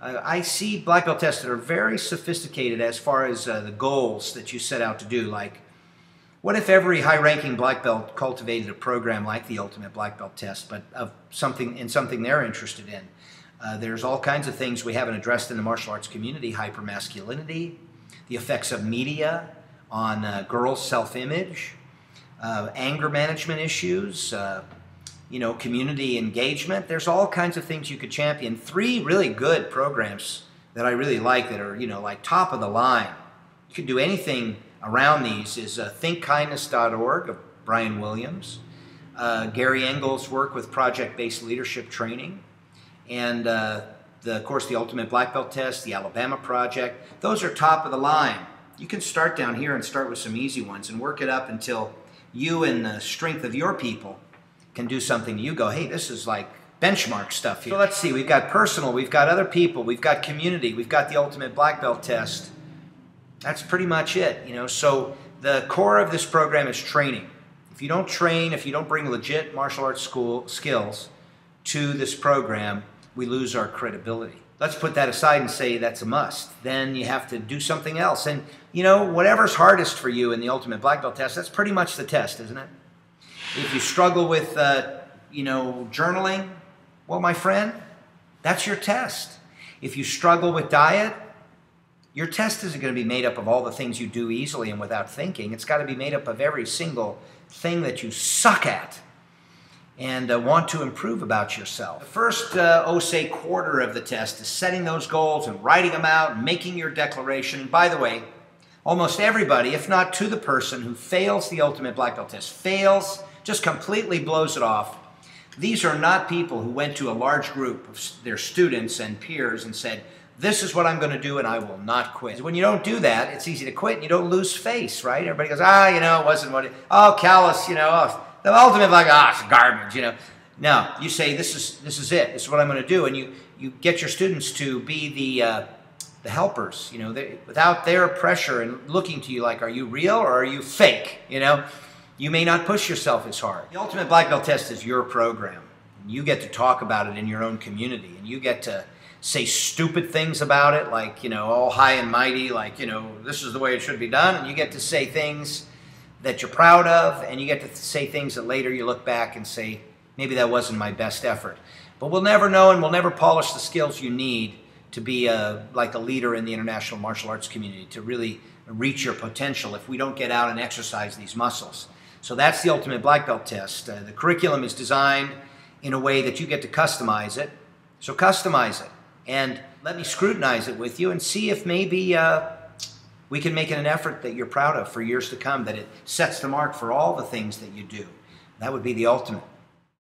Uh, I see black belt tests that are very sophisticated as far as uh, the goals that you set out to do. Like, what if every high-ranking black belt cultivated a program like the Ultimate Black Belt Test, but of something in something they're interested in? Uh, there's all kinds of things we haven't addressed in the martial arts community: hypermasculinity, the effects of media on uh, girls' self-image, uh, anger management issues uh, you know, community engagement. There's all kinds of things you could champion. Three really good programs that I really like that are, you know, like top of the line. You could do anything around these is uh, thinkkindness.org of Brian Williams, uh, Gary Engel's work with project-based leadership training, and uh, the, of course the Ultimate Black Belt Test, the Alabama Project. Those are top of the line. You can start down here and start with some easy ones and work it up until you and the strength of your people can do something, you go, hey, this is like benchmark stuff here. So let's see, we've got personal, we've got other people, we've got community, we've got the ultimate black belt test. That's pretty much it, you know. So the core of this program is training. If you don't train, if you don't bring legit martial arts school skills to this program, we lose our credibility. Let's put that aside and say that's a must. Then you have to do something else. And you know, whatever's hardest for you in the ultimate black belt test, that's pretty much the test, isn't it? If you struggle with, uh, you know, journaling, well, my friend, that's your test. If you struggle with diet, your test isn't going to be made up of all the things you do easily and without thinking. It's got to be made up of every single thing that you suck at and uh, want to improve about yourself. The first, uh, oh, say, quarter of the test is setting those goals and writing them out making your declaration. And by the way, almost everybody, if not to the person who fails the ultimate black belt test, fails just completely blows it off. These are not people who went to a large group of their students and peers and said, this is what I'm going to do and I will not quit. When you don't do that, it's easy to quit and you don't lose face, right? Everybody goes, ah, you know, it wasn't what it, oh, Callos, you know, oh, the ultimate, like, ah, oh, it's garbage, you know. No, you say, this is, this is it, this is what I'm going to do. And you, you get your students to be the, uh, the helpers, you know, they, without their pressure and looking to you like, are you real or are you fake, you know? You may not push yourself as hard. The Ultimate Black Belt Test is your program. You get to talk about it in your own community, and you get to say stupid things about it, like, you know, all high and mighty, like, you know, this is the way it should be done. And you get to say things that you're proud of, and you get to say things that later you look back and say, maybe that wasn't my best effort. But we'll never know, and we'll never polish the skills you need to be a, like a leader in the international martial arts community, to really reach your potential if we don't get out and exercise these muscles. So that's the ultimate black belt test. Uh, the curriculum is designed in a way that you get to customize it. So customize it and let me scrutinize it with you and see if maybe uh, we can make it an effort that you're proud of for years to come, that it sets the mark for all the things that you do. That would be the ultimate.